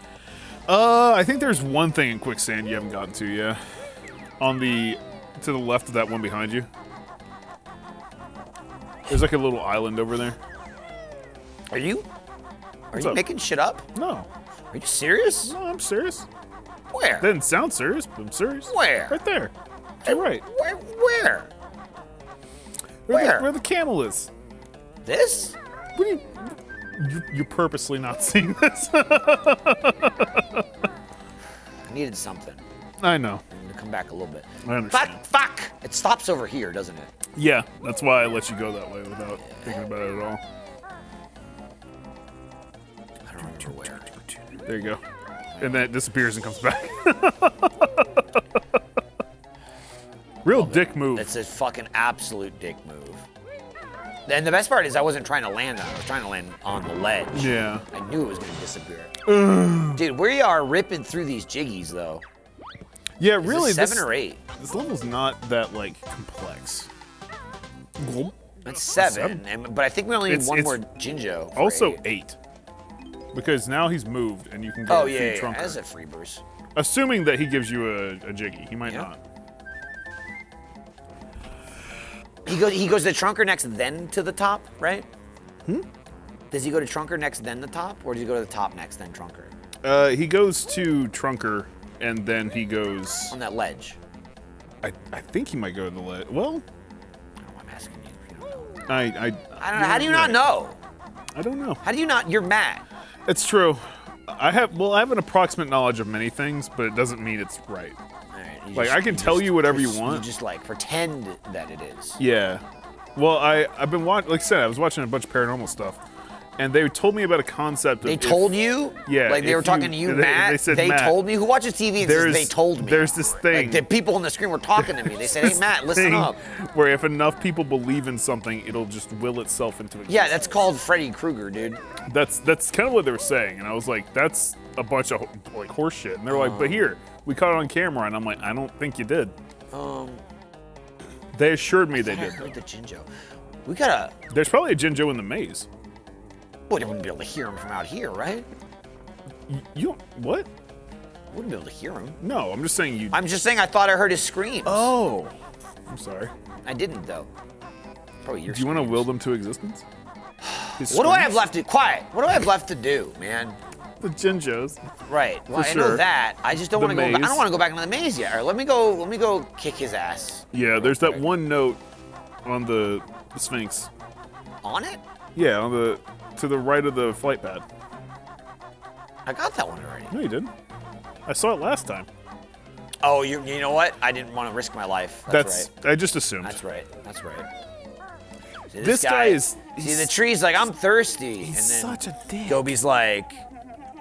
Uh, I think there's one thing in quicksand you haven't gotten to, yeah. On the to the left of that one behind you. There's like a little island over there. Are you? Are What's you up? making shit up? No, Are you serious? no, I'm serious. Where? Didn't sound serious, but I'm serious. Where? Right there. You're right. Where? Where? Where, Where? The, where the camel is. This? What are you? You're, purposely not seeing this. I needed something. I know. I need to come back a little bit. I understand. Fuck! Fuck! It stops over here, doesn't it? Yeah, that's why I let you go that way without thinking about it at all. I don't remember where. There you go. And then it disappears and comes back. Real dick move. It's a fucking absolute dick move. And the best part is I wasn't trying to land on it. I was trying to land on the ledge. Yeah. I knew it was gonna disappear. Dude, we are ripping through these jiggies though. Yeah, Is really. this seven this, or eight? This level's not that like complex. It's seven, Seven. And, but I think we only need It's- one more Jinjo. Also eight. eight. Because now he's moved and you can go Oh yeah, yeah. Trunker. That's a freebirds. Assuming that he gives you a, a jiggy. He might Yeah. not. He goes. He goes to Trunker next, then to the top, right? Hmm. Does he go to Trunker next, then the top, or does he go to the top next, then Trunker Uh, he goes to Trunker and then he goes. on that ledge? I, I think he might go to the ledge. Well, I don't know, I'm asking you. You. I. I, I don't know. How do you you're not know? I don't know. How do you not? You're mad. It's true. I have well, I have an approximate knowledge of many things, but it doesn't mean it's right. Right, Like, I can tell just- you whatever you want. You just like pretend that it is. Yeah. Well, I I've been watching. Like I said, I was watching a bunch of paranormal stuff, and they told me about a concept. Of They if- told you? Yeah, Like they were talking you- to you, they- Matt? they said Matt. told me? Who watches TV and says they told me? there's this thing. Like the people on the screen were talking to me. They said, hey, Matt, listen up. Where if enough people believe in something, it'll just will itself into existence. Yeah, that's called Freddy Krueger, dude. that's that's kind of what they were saying, and I was like, that's a bunch of like horse shit. And they're like, but here, we caught it on camera, and I'm like, I don't think you did. Um, They assured me they I did. heard the Jinjo. We gotta. There's probably a Jinjo in the maze. Well, they wouldn't be able to hear him from out here, right? You, you don't what? Wouldn't be able to hear him. No, I'm just saying you. I'm just saying I thought I heard his screams. oh, I'm sorry. I didn't, though. Probably your Do you want to will them to existence? His What do I have left to. Quiet. What do I have left to do, man? The Jinjos. Right. Well, For I know that. I just don't want to go. I don't want to go back into the maze yet. All right, let me go. Let me go kick his ass. Yeah, there's that one note on the, the Sphinx. On it? Yeah, on the to the right of the flight pad. I got that one already. No, you didn't. I saw it last time. Oh, you. You know what? I didn't want to risk my life. That's, That's, right. I just assumed. That's right. That's right. See, This guy is- See, the tree's like, I'm thirsty, He's and then such a dick. Gobi's like.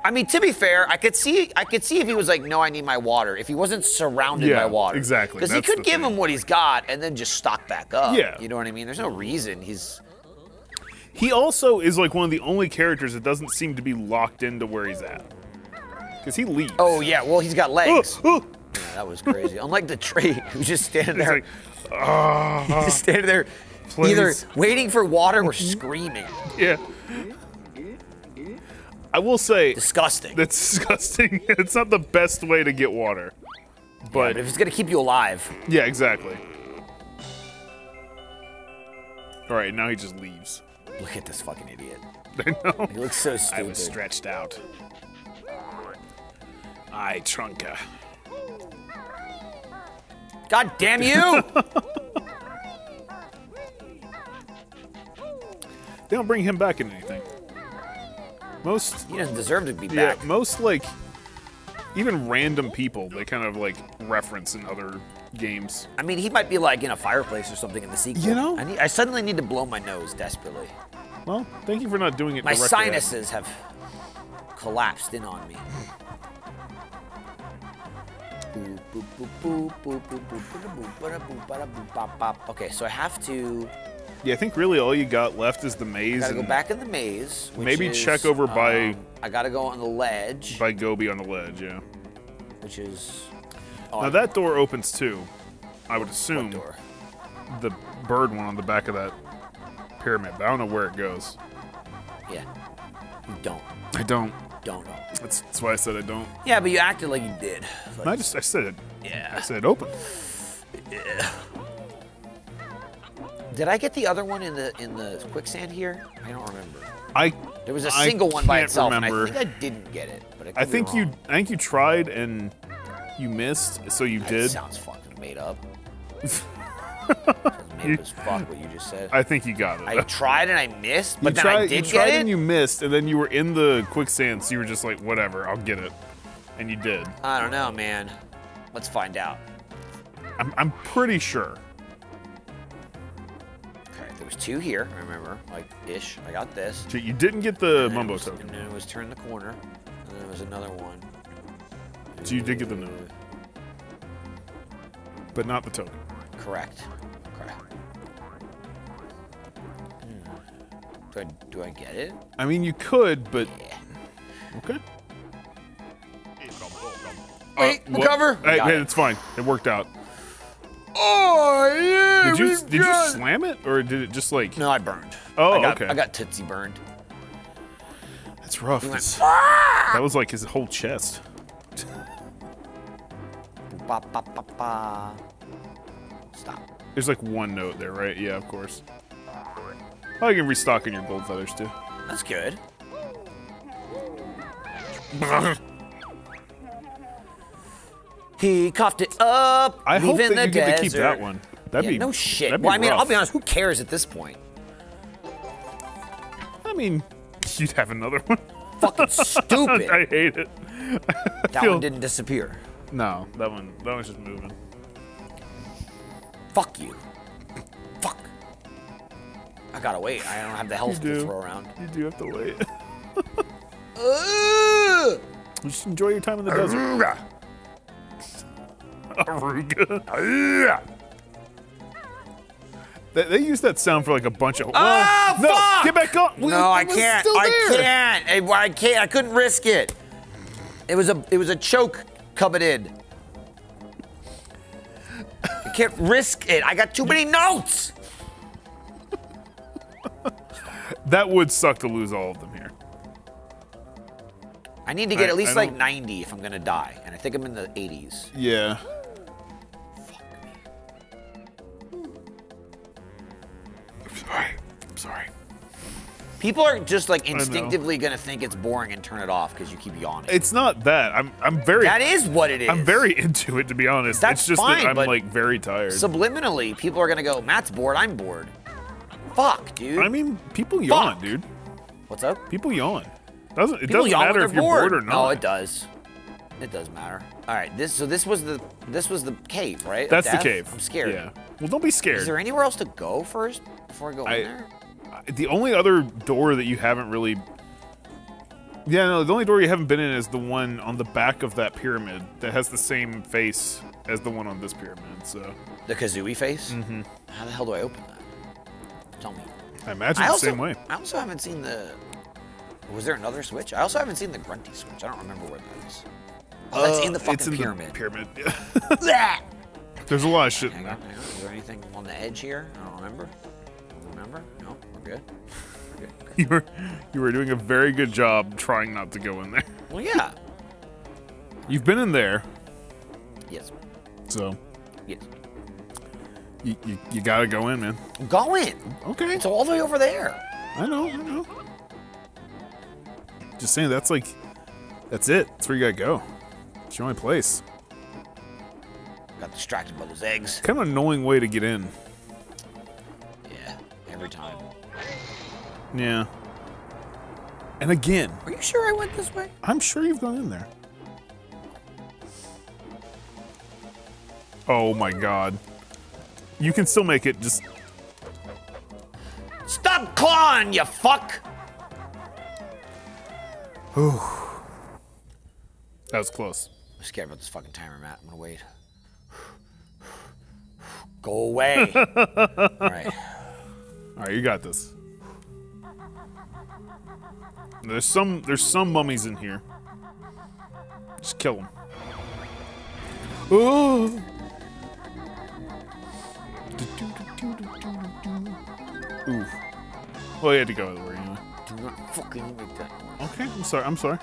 I mean, to be fair, I could see, I could see if he was like, "No, I need my water." If he wasn't surrounded Yeah, by water, exactly. Because he could give thing. him what he's got and then just stock back up. Yeah. you know what I mean. There's no reason he's. He also is like one of the only characters that doesn't seem to be locked into where he's at. Because he leaves. Oh yeah, well he's got legs. Yeah, that was crazy. Unlike the tree, who's just standing He's there, like, ah, he's just standing there, Please. either waiting for water or screaming. yeah. I will say Disgusting. that's disgusting. it's not the best way to get water. Yeah, But but if it's gonna keep you alive, yeah, exactly. All right, now he just leaves. Look at this fucking idiot. I know. He looks so I was stretched out. I Trunker. God damn you! They don't bring him back in anything. Most he doesn't deserve to be back. yeah, back. most like even random people they kind of like reference in other games. I mean, he might be like in a fireplace or something in the sequel. You know? I, need, I suddenly need to blow my nose desperately. Well, thank you for not doing it. My sinuses have collapsed in on me. Okay, so I have to Yeah, I think really all you got left is the maze I gotta go back in the maze. which Maybe is, check over by- um, I gotta go on the ledge, by Gobi on the ledge. Yeah. which is. Oh, Now that door opens too. I would assume door? the bird one on the back of that pyramid, but I don't know where it goes. Yeah. You don't. I don't. Don't know. That's, that's why I said I don't. Yeah, but you acted like you did. Like, I just I said it. Yeah. I said open. Did I get the other one in the in the quicksand here? I don't remember. I There was a single one by itself, remember. and I think I didn't get it. But I, could I think you. I think you tried and you missed, so you That did. sounds fucking made up. Made up as fuck what you just said. I think you got it. I tried and I missed, you but then tried, I did you tried and you missed, and then you were in the quicksand, so you were just like, whatever, I'll get it, and you did. I don't know, man. Let's find out. I'm, I'm pretty sure. Okay, there was two here. I remember, like ish. I got this. So You didn't get the mumbo token. And then it was turn the corner, and then there was another one. So you did get the note. but not the token. Correct. Correct. Hmm. Do I, do I get it? I mean, you could, but Yeah. okay. Wait, Uh, recover. Hey, hey, it. it's fine. It worked out. Oh yeah. Did you did you slam it or did it just like? No, I burned. Oh, I got, okay. I got Tootsie burned. That's rough. Went, "Ah!" That was like his whole chest. Ba, ba, ba, ba. Stop. There's like one note there, right? Yeah, of course. Oh, you can restock in your gold feathers too. That's good. He coughed it up. I hope that the you get to keep that one. That'd Yeah, be no shit. Be well, I mean, I'll be honest. Who cares at this point? I mean, you'd have another one. Fucking stupid. I hate it. that feel- one didn't disappear. No, that one. That one's just moving. Fuck you. Fuck. I gotta wait. I don't have the health to do. throw around. You do have to wait. Ugh. just enjoy your time in the desert. Aruga. They, they use that sound for like a bunch of. Ah, no, fuck! get back up. No, I It was can't. I can't. I, I can't. I couldn't risk it. It was a it was a choke coming in. I can't risk it. I got too many notes. That would suck to lose all of them here. I need to get I- at least like 90 if I'm gonna die, and I think I'm in the 80s. Yeah. People are just like instinctively gonna think it's boring and turn it off because you keep yawning. It's not that. I'm. I'm very. that is what it is. I'm very into it to be honest. That's it's just fine, that I'm like very tired. Subliminally, people are gonna go, Matt's bored, I'm bored. Fuck, dude. I mean, people yawn, Fuck. dude. What's up? People yawn. Doesn't it People doesn't matter if you're bored or not? No, it does. It does matter. All right, this so this was the this was the cave, right? That's the cave. I'm scared. Yeah. Well, don't be scared. Is there anywhere else to go first before I go I- in there? The only other door that you haven't really yeah no the only door you haven't been in is the one on the back of that pyramid that has the same face as the one on this pyramid so The Kazooie face. Mm-hmm. How the hell do I open that? Tell me. i imagine I the also same way I also haven't seen the. Was there another switch? I also haven't seen the Grunty switch. I don't remember where that is. Oh, that's in the Uh, fucking it's in pyramid. the pyramid there's a lot of shit in Hang there on, hang on. Is there anything on the edge here? I don't remember. Remember? No, good. We're good. You were you were doing a very good job trying not to go in there Well, yeah. you've been in there Yes. so Yes. you, you, you gotta go in man Go in. okay It's all the way over there. i know i know just saying that's like that's it that's where you gotta go it's your only place Got distracted by those eggs. kind of annoying way to get in Yeah. Every time. Yeah. And again, Are you sure I went this way? I'm sure you've gone in there. Oh my god. You can still make it, just. Stop clawing, you fuck! That was close. I'm scared about this fucking timer, Matt. I'm gonna wait. Go away. all right. Alright, you got this. There's some there's some mummies in here. Just kill them. Oh. Oof. Well, you had to go the way anyway. Do not fucking make that noise. Okay, I'm sorry. I'm sorry.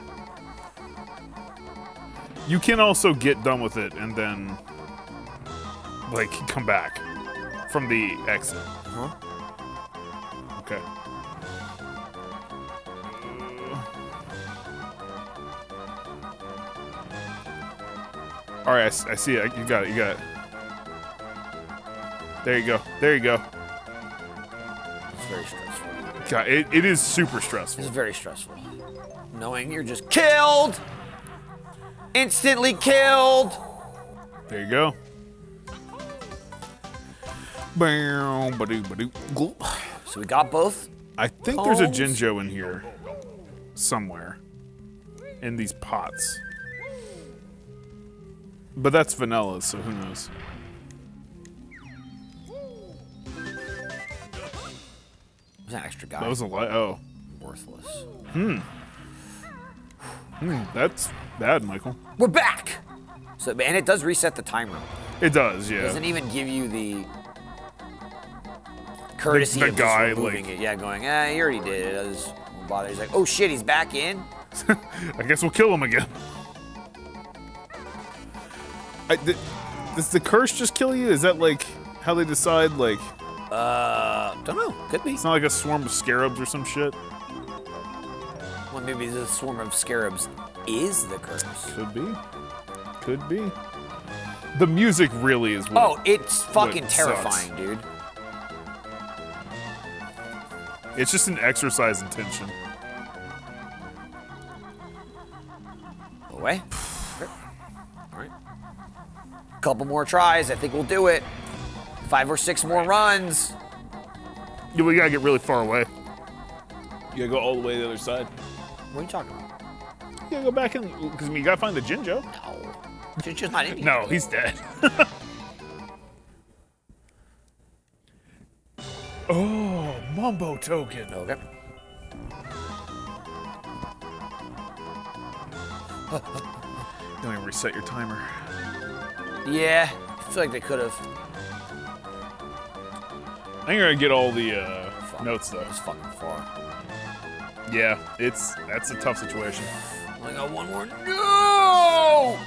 You can also get done with it and then, like, come back from the exit. Huh? Okay. All right, I, I see it. You got it. You got it. There you go. There you go. It's very stressful. God, it, it is super stressful. is very stressful. Knowing you're just killed! Instantly killed! There you go. Bow, ba-doo, ba-doo. Gulp. So we got both. I think there's a? Jinjo in here somewhere in these pots. But that's vanilla, so who knows? There's an extra guy. That was a lie. Oh, worthless. Hmm. Hmm, that's bad, Michael. We're back! So, and it does reset the timer. It does, yeah. doesn't even give you the courtesy the of just removing like- it. Yeah, going, ah, he already did it. It doesn't bother. He's like, oh shit, he's back in. I guess we'll kill him again. I, th- does the curse just kill you? Is that like how they decide? Like, Uh, don't know. Could be. it's not like a swarm of scarabs or some shit. Well, maybe the swarm of scarabs is the curse. Could be. Could be. The music really is what. Oh, it's fucking sucks. terrifying, dude. It's just an exercise in tension. Away. All right. Couple more tries. I think we'll do it. Five or six more runs. Yeah, we gotta get really far away. You gotta go all the way to the other side. What are you talking about? You gotta go back in, because I mean, you gotta find the Jinjo. No. She's just not in here. No, he's dead. oh, Mumbo token. Okay. Don't even reset your timer. Yeah. I feel like they could have. I think I are get all the uh, Fuck. notes though. It's fucking far. Yeah, it's that's a tough situation. I got one more. No!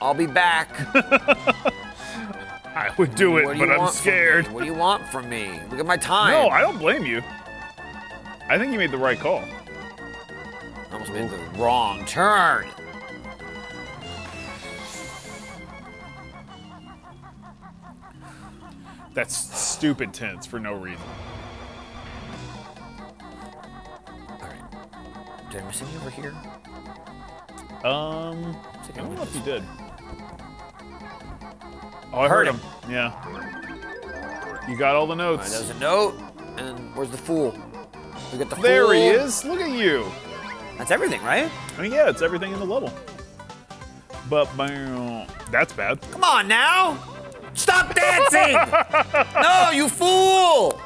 I'll be back. I would do it, do but I'm scared. What do you want from me? Look at my time. No, I don't blame you. I think you made the right call. I almost made the wrong turn. That's stupid tense for no reason. All right. Did I miss any over here? Um, I don't know if you did. Oh, I Heard heard him. Yeah. You got all the All right, notes. there's a note. And where's the fool? We got the fool. there he is. Look at you. That's everything, right? I mean, yeah, it's everything in the level. But that's bad. Come on now! Stop dancing! no, you fool!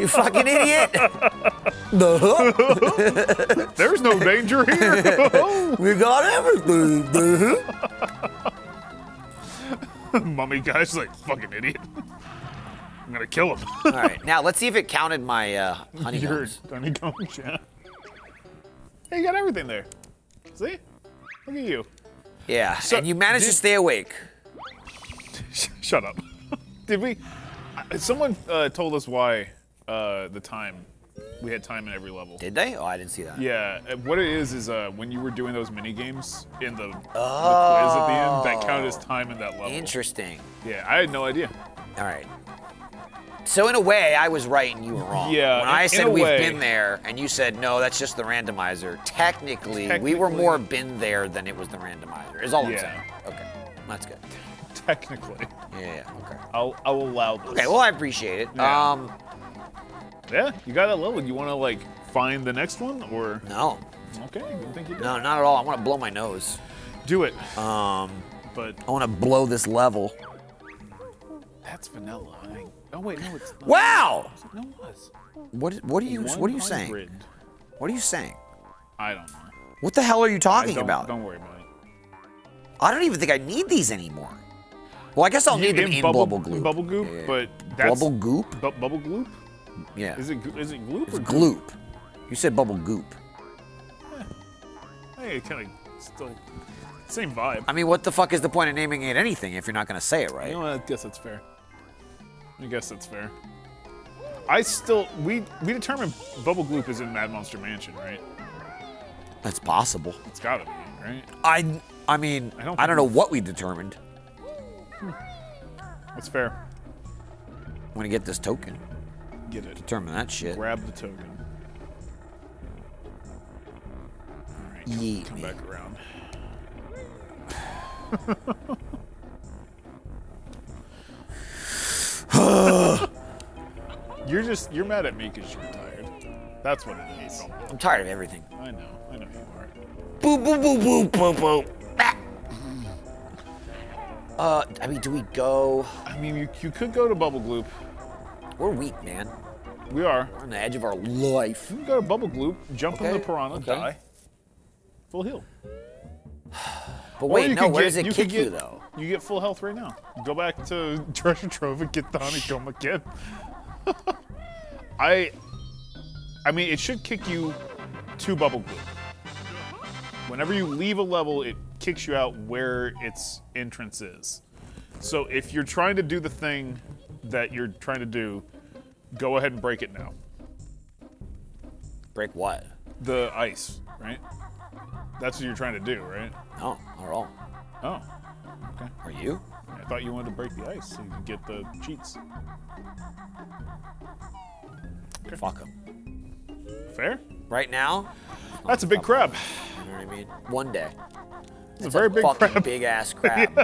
you fucking idiot! No, There's no danger here. we got everything. Mummy guy's like fucking idiot. I'm gonna kill him. All right, now let's see if it counted my uh, Your honeycombs. honeycombs, yeah. Hey, you got everything there. See? Look at you. Yeah, So, and you managed to stay awake. Shut up. Did we? Someone uh, told us why uh, the time. We had time in every level. Did they? Oh, I didn't see that. Yeah, uh, what it is is uh, when you were doing those mini games in the, the quiz at the end, that counted as time in that level. Interesting. Yeah, I had no idea. All right. So in a way, I was right and you were wrong. Yeah, When in- I said we've way. been there, and you said no, that's just the randomizer. Technically, we were more been there than it was the randomizer. Is all I'm Yeah. saying. Okay, that's good. Technically, Yeah, yeah. Okay. I'll I'll allow this. Okay. Well, I appreciate it. Yeah. Um, yeah, you got that level. You want to like find the next one, or no, okay? Didn't think you did. no, not at all. I want to blow my nose. Do it. Um, But I want to blow this level. that's vanilla. I. Oh wait, no, it's not. Wow. No, it was. What? What are you? One What are you saying? What are you saying? I don't know. What the hell are you talking don't, about? Don't worry about it. I don't even think I need these anymore. Well, I guess I'll You need them in in bubble, bubble, gloop. Bubble goop, Yeah, yeah. but that's bubble goop. bu- bubble gloop. Yeah. Is it it gloop It's or gloop. You said bubble goop. Hey, kind of still same vibe. I mean, what the fuck is the point of naming it anything if you're not gonna say it right? You know? I guess that's fair. I guess that's fair. I still we we determined Bubble Gloop is in Mad Monster Mansion, right? That's possible. It's gotta be, right? I, I mean, I I don't don't, know what we determined. Hmm. That's fair. I'm gonna get this token. Get it. Determine that shit. Grab the token. All right, come, come back around. you're just you're mad at me because you're tired. That's what it is. I'm tired of everything. I know. I know you are. Boop boop boop boop boop boop. Ah. Uh, I mean, do we go? I mean, you, you could go to Bubble Gloop. We're weak, man. We are. We're on the edge of our life. You can go to Bubble Gloop, jump in the piranha, okay. die. Full heal. But wait, you no. Where get- does it you kick could you though? You get full health right now. Go back to Treasure Trove and get the honeycomb again. I, I mean, it should kick you to Bubble Gloop. Whenever you leave a level, it kicks you out where its entrance is. So if you're trying to do the thing that you're trying to do, go ahead and break it now. Break what? The ice, right? That's what you're trying to do, right? No, not at all. Oh, okay. Are you? I thought you wanted to break the ice so you could get the cheats. Fuck 'em. Fair? Right now, That's a big crab. you know what I mean. One day. It's a very big fucking crab. big ass crab.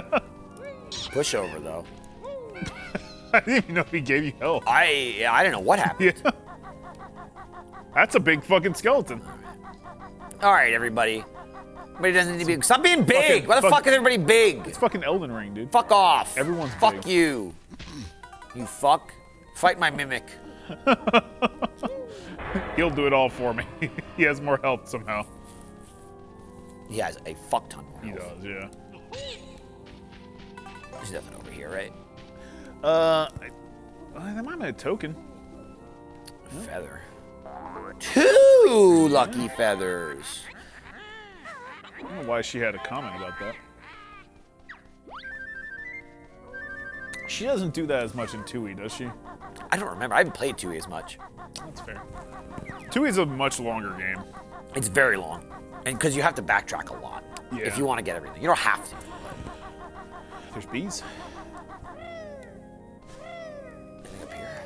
Pushover though. I didn't even know if he gave you help. I I don't know what happened. Yeah. That's a big fucking skeleton. All right, everybody. Everybody doesn't need to be. Stop being big. Fucking- Why the fuck- fuck is everybody big? It's fucking Elden Ring, dude. Fuck off. Everyone's Fuck big. you. You fuck. Fight my mimic. He'll do it all for me. he has more health somehow. He has a fuck ton more He health. does, yeah. There's nothing over here, right? Uh, I, that might be a token. Feather. Two lucky feathers. I don't know why she had a comment about that. She doesn't do that as much in Tooie, does she? I don't remember. I haven't played 2 as much. That's fair. Tooie's a much longer game. It's very long. And because you have to backtrack a lot. Yeah. If you want to get everything. You don't have to. There's bees. Anything up here?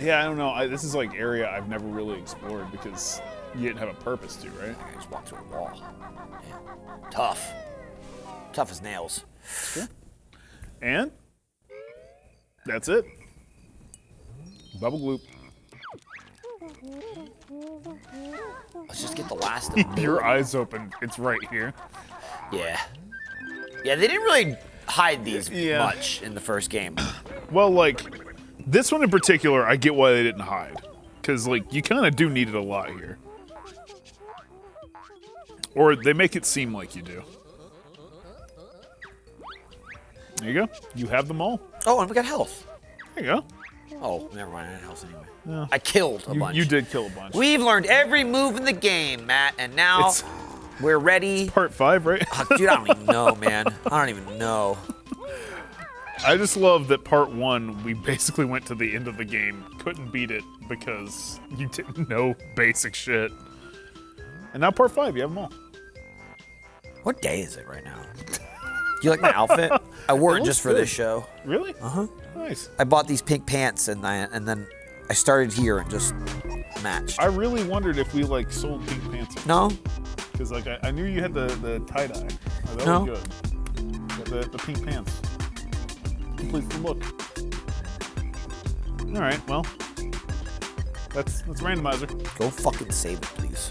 Yeah, I don't know. I, this is like area I've never really explored because you didn't have a purpose to, right? I just walked through a wall. Yeah. Tough. Tough as nails. And that's it. Bubble gloop. Let's just get the last of them. Your eyes open. It's right here. Yeah. Yeah, they didn't really hide these Yeah. much in the first game. Well, like this one in particular, I get why they didn't hide, because like you kind of do need it a lot here, or they make it seem like you do. There you go. You have them all. Oh, and we got health. There you go. Oh, never mind. I had health anyway. I killed a You, bunch. you did kill a bunch. We've learned every move in the game, Matt, and now It's- we're ready. Part five, right? Oh, dude, I don't even know, man. I don't even know. I just love that part one, we basically went to the end of the game, couldn't beat it because you didn't know basic shit. And now part five, you have them all. What day is it right now? Do you like my outfit? I wore it, looks just for good. this show. Really? Uh huh. Nice. I bought these pink pants and I, and then I started here and just matched. I really wondered if we like sold pink pants no, because like I, I knew you had the the tie dye. Oh, that No. was good. The, the pink pants completes the look. All right. Well, that's that's randomizer. go fucking save it, please.